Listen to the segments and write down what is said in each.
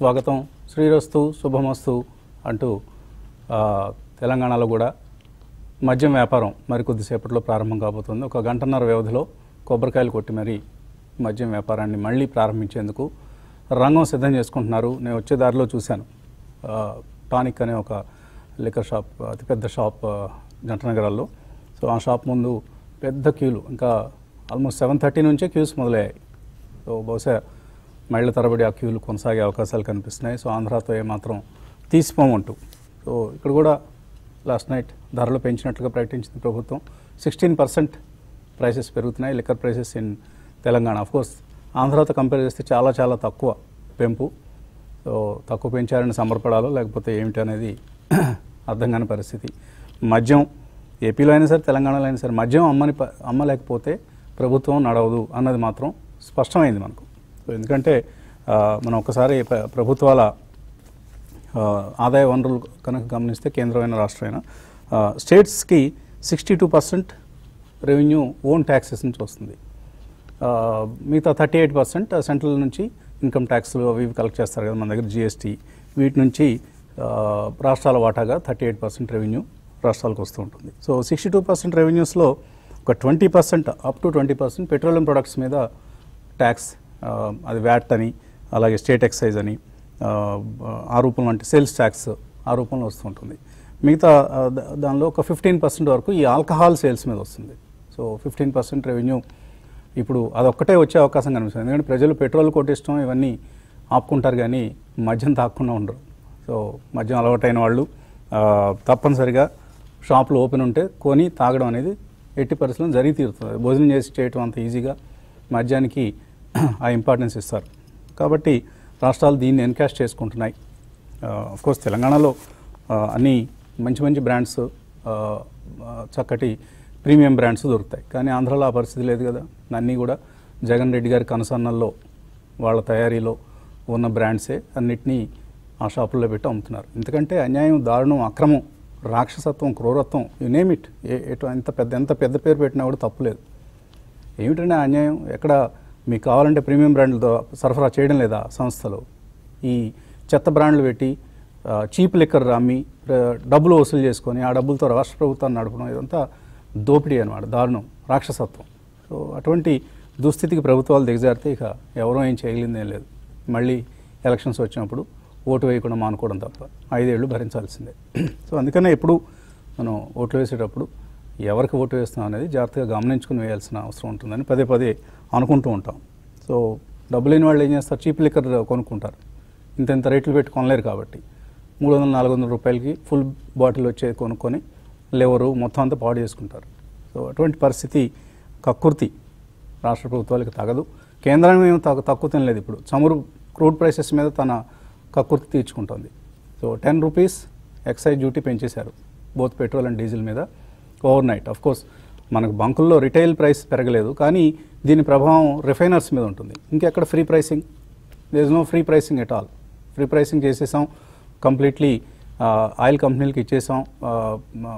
స్వాగతం. శ్రీరస్తు శుభమస్తు అంటూ తెలంగాణలో కూడా మద్యం వ్యాపారం మరి కొద్దిసేపట్లో ప్రారంభం కాబోతుంది. ఒక గంటన్నర వ్యవధిలో కొబ్బరికాయలు కొట్టి మరి మద్యం వ్యాపారాన్ని మళ్ళీ ప్రారంభించేందుకు రంగం సిద్ధం చేసుకుంటున్నారు. నేను వచ్చే దారిలో చూశాను. టానిక్ అనే ఒక లిక్కర్ షాప్ అతిపెద్ద షాప్ జంట జంటనగరాల్లో సో ఆ షాప్ ముందు పెద్ద క్యూలు ఇంకా ఆల్మోస్ట్ సెవెన్ థర్టీ నుంచే క్యూస్ మొదలయ్యాయి. సో బహుశా మైళ్ళ తరబడి ఆ క్యూలు కొనసాగే అవకాశాలు కనిపిస్తున్నాయి. సో ఆంధ్రాతో ఏమాత్రం తీసిపోమంటూ. సో ఇక్కడ కూడా లాస్ట్ నైట్ ధరలు పెంచినట్లుగా ప్రకటించింది ప్రభుత్వం. సిక్స్టీన్ పర్సెంట్ ప్రైసెస్ పెరుగుతున్నాయి. Liquor prices in Telangana. Of course ఆంధ్రాతో compare చేస్తే చాలా చాలా తక్కువ పెంపు. సో తక్కువ పెంచారని సమర్పడాలో లేకపోతే ఏమిటి అనేది అర్థం కాని పరిస్థితి. మద్యం ఏపీలో అయినా సరే తెలంగాణలో అయినా సరే మద్యం అమ్మని అమ్మలేకపోతే ప్రభుత్వం నడవదు అన్నది మాత్రం స్పష్టమైంది మనకు. ఎందుకంటే మనం ఒకసారి ప్రభుత్వాల ఆదాయ వనరులు కనుక గమనిస్తే కేంద్రమైన రాష్ట్రమైన స్టేట్స్కి sixty two percent revenue own taxes నుంచి వస్తుంది. మిగతా థర్టీ ఎయిట్ పర్సెంట్ సెంట్రల్ నుంచి ఇన్కమ్ ట్యాక్స్లు అవి ఇవి కలెక్ట్ చేస్తారు కదా మన దగ్గర జిఎస్టీ. వీటి నుంచి రాష్ట్రాల వాటాగా థర్టీ ఎయిట్ పర్సెంట్ రెవెన్యూ రాష్ట్రాలకు వస్తూ ఉంటుంది. సో సిక్స్టీ టూ పర్సెంట్ రెవెన్యూస్లో ఒక twenty percent up to twenty percent petroleum products మీద ట్యాక్స్ అది వ్యాట్ అని అలాగే స్టేట్ ఎక్సైజ్ అని ఆ, ఆ అంటే సేల్స్ ట్యాక్స్ ఆ రూపంలో వస్తూ ఉంటుంది. మిగతా దానిలో ఒక ఫిఫ్టీన్ పర్సెంట్ వరకు ఈ ఆల్కహాల్ సేల్స్ మీద వస్తుంది. సో ఫిఫ్టీన్ పర్సెంట్ రెవెన్యూ ఇప్పుడు అదొక్కటే వచ్చే అవకాశం కనిపిస్తుంది. ఎందుకంటే ప్రజలు పెట్రోల్ కొట్టిష్టం ఇవన్నీ ఆపుకుంటారు కానీ మద్యం తాకుండా ఉండరు. సో మద్యం అలవాటైన వాళ్ళు తప్పనిసరిగా షాపులు ఓపెన్ ఉంటే కొని తాగడం అనేది ఎట్టి పరిస్థితుల్లో జరిగి తీరుతుంది. భోజనం చేసి చేయటం అంత ఈజీగా మద్యానికి ఆ ఇంపార్టెన్స్ ఇస్తారు. కాబట్టి రాష్ట్రాలు దీన్ని ఎన్కాష్ చేసుకుంటున్నాయి. కోర్స్ తెలంగాణలో అన్నీ అన్ని మంచి మంచి బ్రాండ్స్ చక్కటి ప్రీమియం బ్రాండ్స్ దొరుకుతాయి. కానీ ఆంధ్రాలో ఆ పరిస్థితి లేదు కదా. అన్నీ కూడా జగన్ రెడ్డి గారి కనసన్నల్లో వాళ్ళ తయారీలో ఉన్న బ్రాండ్సే అన్నిటినీ ఆ షాపుల్లో పెట్టి అమ్ముతున్నారు. ఎందుకంటే అన్యాయం దారుణం అక్రమం రాక్షసత్వం క్రూరత్వం యు నేమ్ ఇట్ ఎటు ఎంత పెద్ద ఎంత పెద్ద పేరు పెట్టినా కూడా తప్పులేదు ఏమిటంటే అన్యాయం? ఎక్కడ మీకు కావాలంటే ప్రీమియం బ్రాండ్లతో సరఫరా చేయడం లేదా సంస్థలు. ఈ చెత్త బ్రాండ్లు పెట్టి చీప్ లిక్కర్ అమ్మి డబ్బులు వసూలు చేసుకొని ఆ డబ్బులతో రాష్ట్ర ప్రభుత్వాన్ని నడపడం ఇదంతా దోపిడీ అనమాట దారుణం రాక్షసత్వం. సో అటువంటి దుస్థితికి ప్రభుత్వాలు దిగజారితే ఇక ఎవరూ ఏం చేయగలిగిందేం లేదు. మళ్ళీ ఎలక్షన్స్ వచ్చినప్పుడు ఓటు వేయకుండా మానుకోవడం తప్ప ఐదేళ్ళు భరించాల్సిందే. సో అందుకనే ఎప్పుడు మనం ఓట్లు వేసేటప్పుడు ఎవరికి ఓటు వేస్తున్నాం అనేది జాగ్రత్తగా గమనించుకుని వేయాల్సిన అవసరం ఉంటుందని పదే పదే అనుకుంటూ ఉంటాం. సో డబ్బు లేని వాళ్ళు ఏం చేస్తారు? చీప్ లిక్కర్ కొనుక్కుంటారు. ఇంత ఇంత రేట్లు పెట్టి కొనలేరు కాబట్టి. మూడు వందల నాలుగు వందల రూపాయలకి ఫుల్ బాటిల్ వచ్చే కొనుక్కొని లేవరు మొత్తం అంతా పాడు చేసుకుంటారు. సో అటువంటి పరిస్థితి కక్కుర్తి రాష్ట్ర ప్రభుత్వాలకు తగదు. కేంద్రం మేము తక్కువ తక్కువ తినలేదు ఇప్పుడు. చమురు క్రూడ్ ప్రైసెస్ మీద తన కక్కుర్తి తీర్చుకుంటుంది. So ten rupees excise duty పెంచేశారు. Both petrol and diesel మీద. ఓవర్ నైట్ అఫ్ కోర్స్ మనకు బంకుల్లో రిటైల్ ప్రైస్ పెరగలేదు కానీ దీని ప్రభావం రిఫైనర్స్ మీద ఉంటుంది. ఇంకెక్కడ free pricing? There is no free pricing at all free pricing చేసేసాం కంప్లీట్లీ ఆయిల్ కంపెనీలకు ఇచ్చేసాం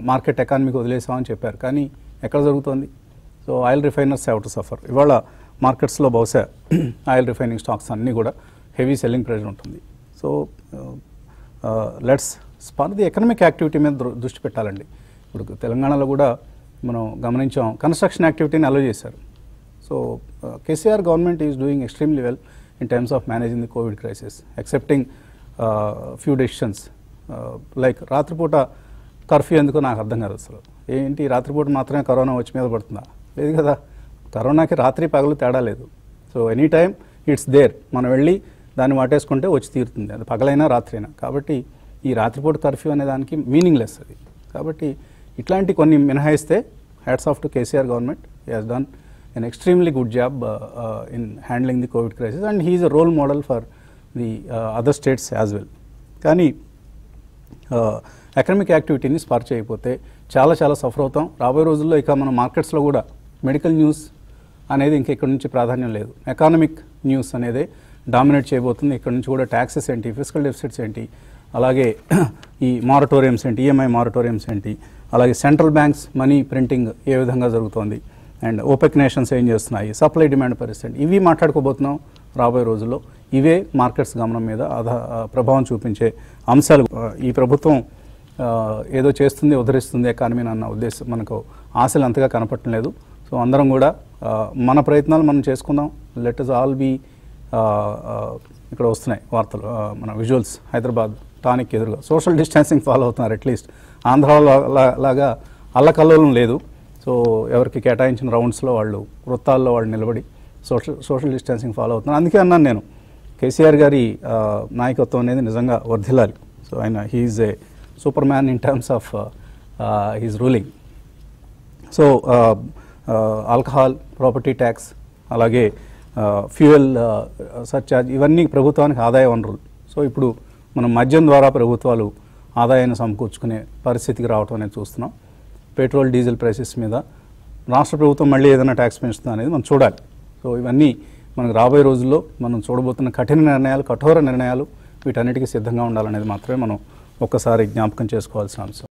మార్కెట్ ఎకానమీకి వదిలేసాం అని చెప్పారు. కానీ ఎక్కడ జరుగుతోంది? So oil refiners have to suffer ఇవాళ మార్కెట్స్లో బహుశా ఆయిల్ రిఫైనింగ్ స్టాక్స్ అన్నీ కూడా హెవీ సెల్లింగ్ ప్రెషర్ ఉంటుంది. So let's span the economic activity మీద దృ- దృష్టి పెట్టాలండి. ఇప్పుడు తెలంగాణలో కూడా మనం గమనించాం కన్స్ట్రక్షన్ యాక్టివిటీని అలో చేశారు. So uh, KCR government is doing extremely well in terms of managing the covid crisis excepting few decisions like రాత్రిపూట కర్ఫ్యూ ఎందుకో నాకు అర్థం కాదు అసలు. ఏంటి రాత్రిపూట మాత్రమే కరోనా వచ్చి మీద పడుతుందా? లేదు కదా. కరోనాకి రాత్రి పగలు తేడా లేదు. So any time it's there మనం వెళ్ళి దాన్ని వాటేసుకుంటే వచ్చి తీరుతుంది. అది పగలైనా రాత్రి అయినా కాబట్టి ఈ రాత్రిపూట కర్ఫ్యూ అనే దానికి మీనింగ్లెస్ అది. కాబట్టి ఇట్లాంటి కొన్ని మినహాయిస్తే hats off to KCR government he done an extremely good job uh, uh, in handling the COVID crisis, and he is a role model for the uh, other states as well. కానీ economic యాక్టివిటీని స్పార్చ్ చేయకపోతే చాలా చాలా suffer అవుతాం. రాబోయే రోజుల్లో ఇక మన మార్కెట్స్లో కూడా మెడికల్ న్యూస్ అనేది ఇంక ఇక్కడ నుంచి ప్రాధాన్యం లేదు. ఎకానమిక్ న్యూస్ అనేది డామినేట్ చేయబోతుంది. ఇక్కడ నుంచి కూడా ట్యాక్సెస్ ఏంటి ఫిజికల్ డెఫిసిట్స్ ఏంటి అలాగే ఈ మారటోరియంస్ ఏంటి ఈఎంఐ మారటోరియంస్ ఏంటి అలాగే సెంట్రల్ బ్యాంక్స్ మనీ ప్రింటింగ్ ఏ విధంగా జరుగుతోంది అండ్ ఓపెక్ నేషన్స్ ఏం చేస్తున్నాయి సప్లై డిమాండ్ పరిస్థితి. ఇవి మాట్లాడుకోబోతున్నాం రాబోయే రోజుల్లో. ఇవే మార్కెట్స్ గమనం మీద ఆధా ప్రభావం చూపించే అంశాలు. ఈ ప్రభుత్వం ఏదో చేస్తుంది ఉద్ధరిస్తుంది ఎకానమీని అన్న ఉద్దేశం మనకు ఆశలు అంతగా కనపడటం లేదు. సో అందరం కూడా మన ప్రయత్నాలు మనం చేసుకుందాం. లెట్ ఇస్ ఆల్ బీ ఇక్కడ వస్తున్నాయి వార్తలు మన విజువల్స్ హైదరాబాద్ టానిక్ ఎదురుగా. సోషల్ డిస్టెన్సింగ్ ఫాలో అవుతున్నారు అట్లీస్ట్ ఆంధ్రాలో లా- లాగా అల్లకల్లోలం లేదు. సో ఎవరికి కేటాయించిన రౌండ్స్లో వాళ్ళు వృత్తాల్లో వాళ్ళు నిలబడి సోషల్ సోషల్ డిస్టెన్సింగ్ ఫాలో అవుతున్నారు. అందుకే అన్నాను నేను కేసీఆర్ గారి నాయకత్వం అనేది నిజంగా వర్ధిల్లాలి. సో ఆయన he is a super man in terms of his ruling so alcohol property tax అలాగే ఫ్యూయల్ సర్చార్జ్ ఇవన్నీ ప్రభుత్వానికి ఆదాయ వనరులు. సో ఇప్పుడు మనం మద్యం ద్వారా ప్రభుత్వాలు ఆదాయాన్ని సమకూర్చుకునే పరిస్థితికి రావటం అనేది చూస్తున్నాం. పెట్రోల్ డీజిల్ ప్రైసెస్ మీద రాష్ట్ర ప్రభుత్వం మళ్ళీ ఏదైనా ట్యాక్స్ పెంచుతుంది అనేది మనం చూడాలి. సో ఇవన్నీ మనకు రాబోయే రోజుల్లో మనం చూడబోతున్న కఠిన నిర్ణయాలు కఠోర నిర్ణయాలు వీటన్నిటికీ సిద్ధంగా ఉండాలనేది మాత్రమే మనం ఒక్కసారి జ్ఞాపకం చేసుకోవాల్సిన అంశం.